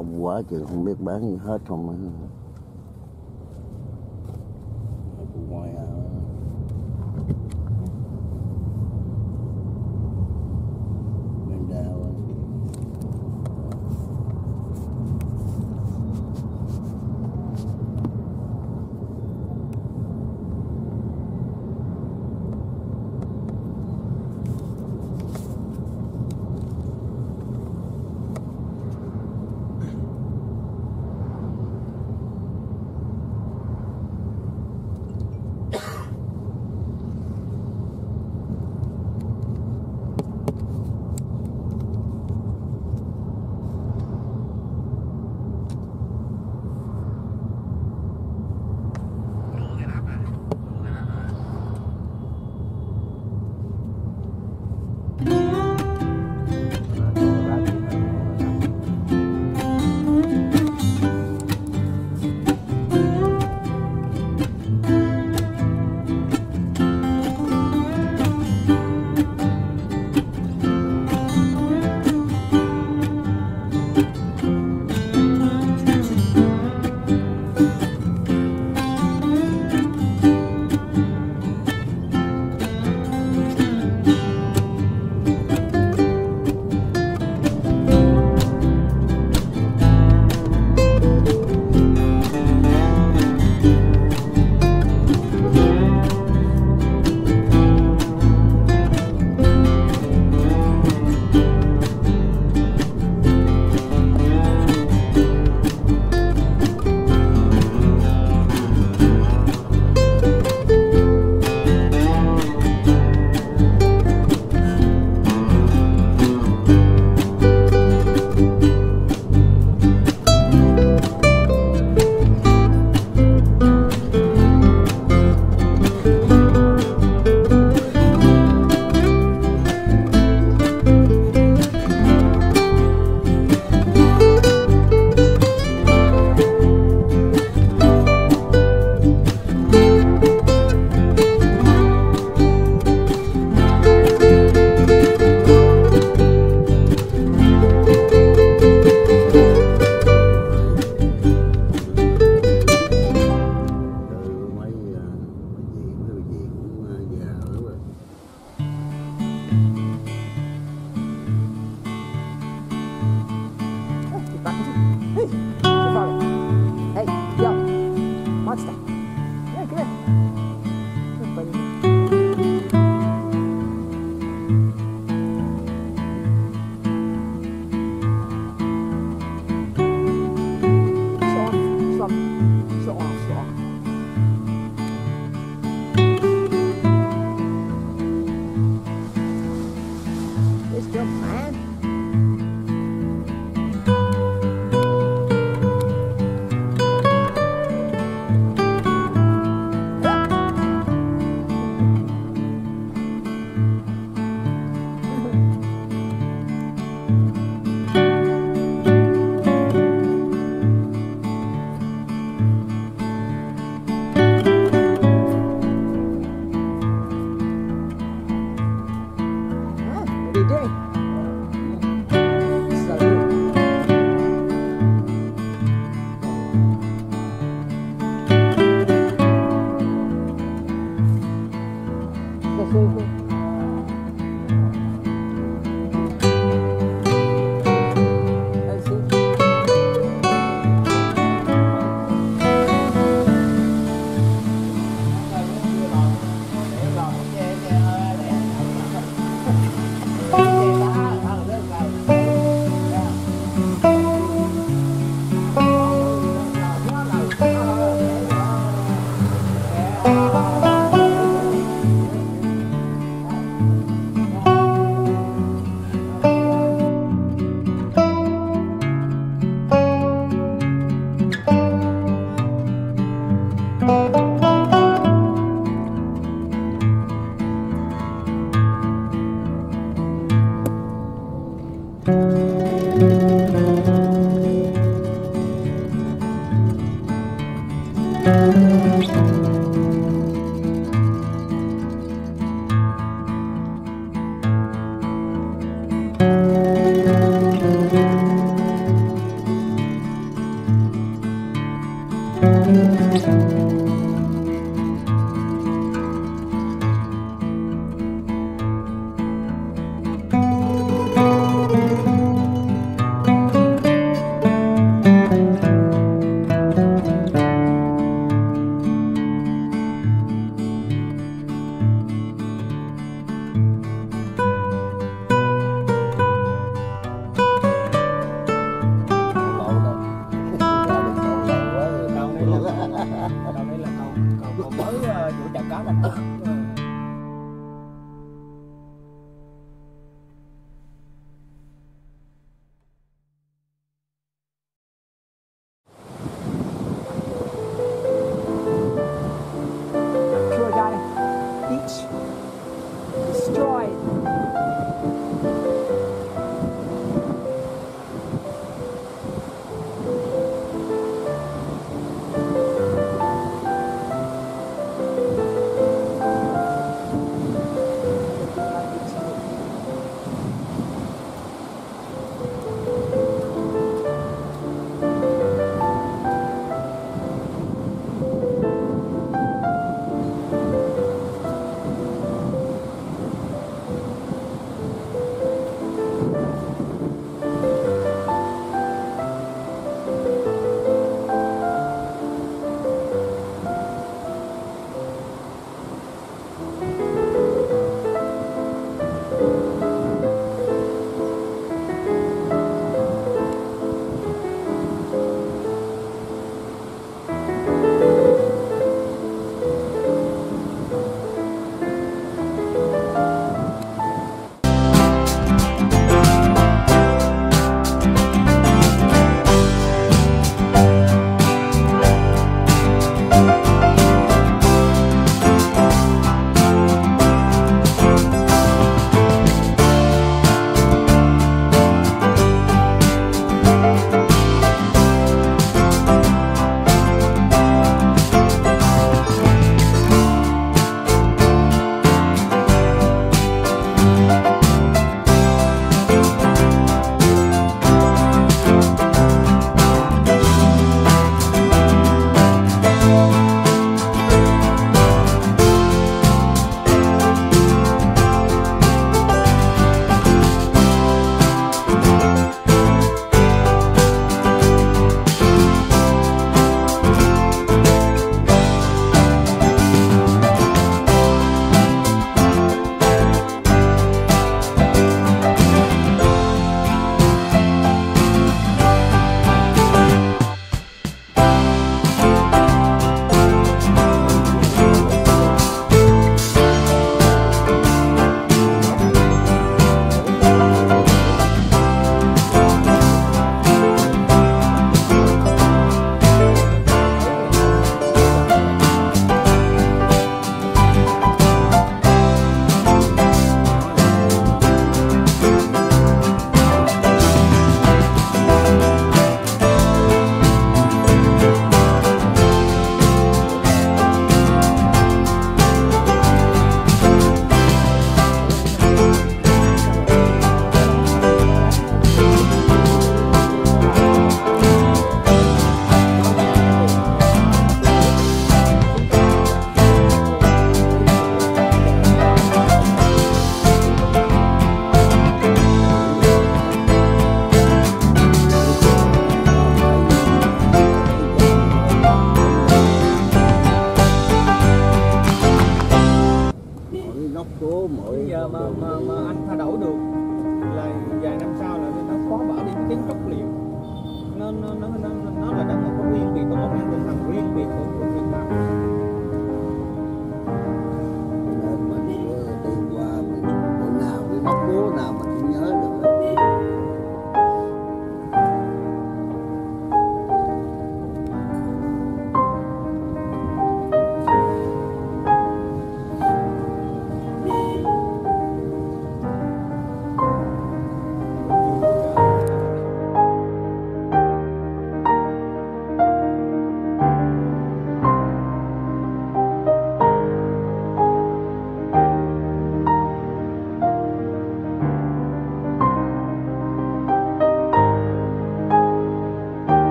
đông quá chừng không biết bán gì hết không.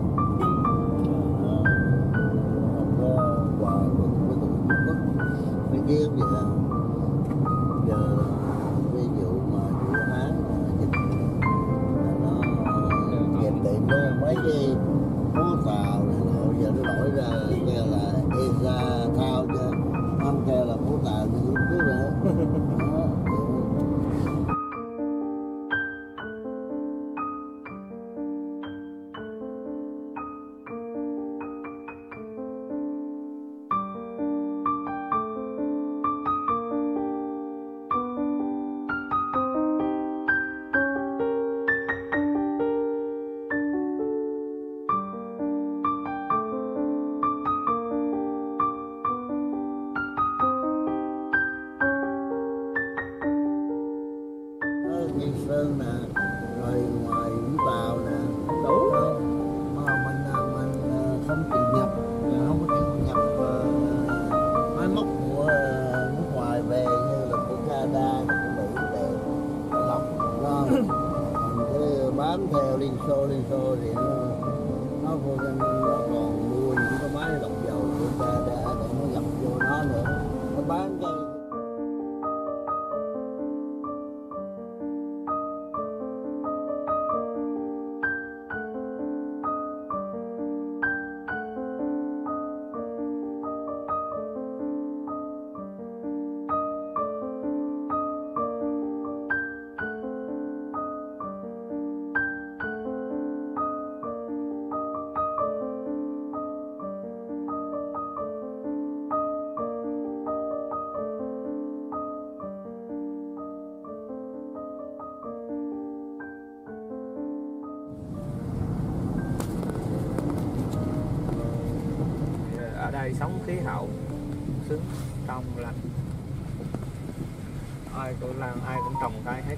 Thank you. không là ai cũng làm ai cũng trồng cái hết.